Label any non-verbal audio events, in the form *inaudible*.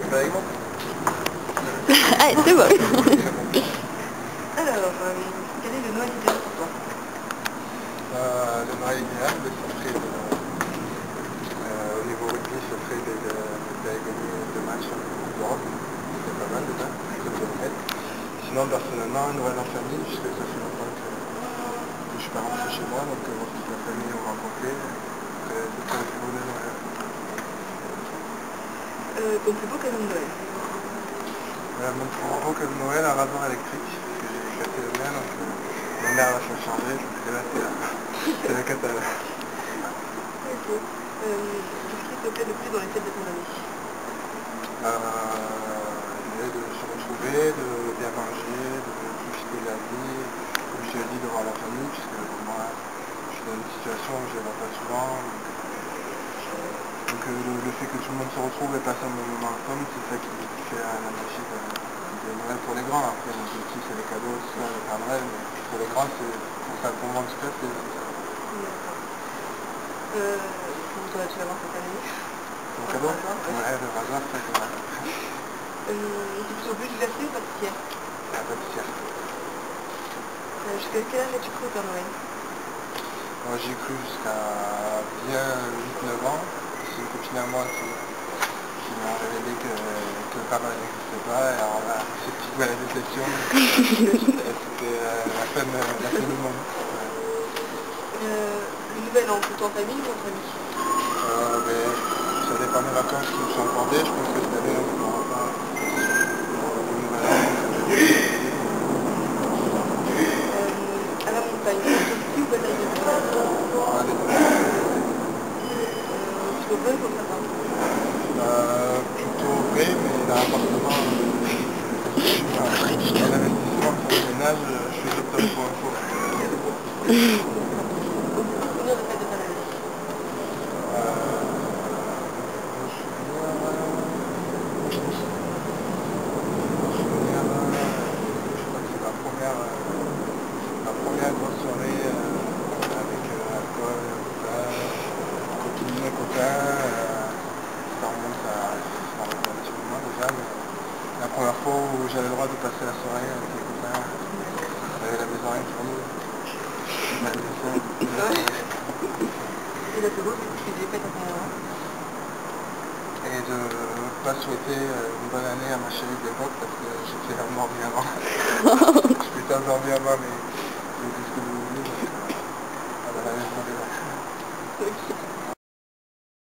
Ah, c'est bon. *laughs* Alors, euh, quel est le Noël idéal pour toi? Euh, Le Noël idéal, ce serait de, euh, au niveau rugby, ce serait de, de, de gagner deux matchs en Coupe d'Europe. C'est pas mal déjà, très bonne fête. Sinon, personnellement, Noël en famille, puisque ça fait longtemps que, que je suis pas rentré chez moi, donc euh, voir toute la famille au rencontrer, c'est très beau de Noël. Euh, Ton plus beau cadeau de Noël Euh, mon plus que le Noël, un rasoir électrique, parce que j'ai cassé le mien, donc euh, ma mère le changer, et là c'est la, la cata. Ok. Euh, Qu'est-ce qui te plaît le plus dans les fêtes de Euh, de se retrouver, de bien manger, de profiter de la vie, comme je l'ai dit, de voir la famille, puisque moi, je suis dans une situation où je ne la vois pas souvent. Donc, donc, euh, le, le fait que tout le monde se retrouve et passe un moment ensemble, c'est ça qui, qui fait euh, la magie de, de Noël pour les grands. Après, les petits, c'est les cadeaux, c'est le Père Noël, mais pour les grands, c'est pour ça, pour moi en tout cas, c'est c'est ça. D'accord. Euh, comment t'en as-tu avoir cette année? Mon cadeau? Ouais, le rasoir, ça, c'est vrai. Euh, T'es plutôt bouleversée ou pâtissière La pâtissière. euh, Jusqu'à quel âge as-tu cru au Père Noël? Moi j'ai cru jusqu'à bien 8-9 ans. C'est une copine à moi qui, qui m'a révélé que, que le Père Noël n'existait pas. Et alors là, c'est petit peu la déception. *laughs* C'était euh, la, fin de, la fin du monde. Euh, Le nouvel an, plutôt en famille ou entre amis Euh, mais ça dépend des vacances qui nous sont accordées. Je pense que cette année on n'aura pas le nouvel an. euh, À la montagne, ou bataille de montagne On a des euh, Plutôt vrai ou comme ça Euh, plutôt mais euh, enfin, dans l'investissement pour le ménage, euh, je suis top pour info. Souvenir de fête de fin d'année Euh, mon souvenir, euh, mon souvenir, euh, je crois que c'est ma première, euh, ma première grosse soirée euh, avec euh, alcool, copain, copine, copain. euh, ça remonte à, ça remonte à un petit moment déjà, mais la première fois où j'avais le droit de passer la soirée avec les copains, avec la maison rien pour nous. Et la tu à moment et de pas souhaiter euh, une bonne année à ma chérie de l'époque parce que j'étais endormi avant. *laughs* j'étais endormi avant les, les disques de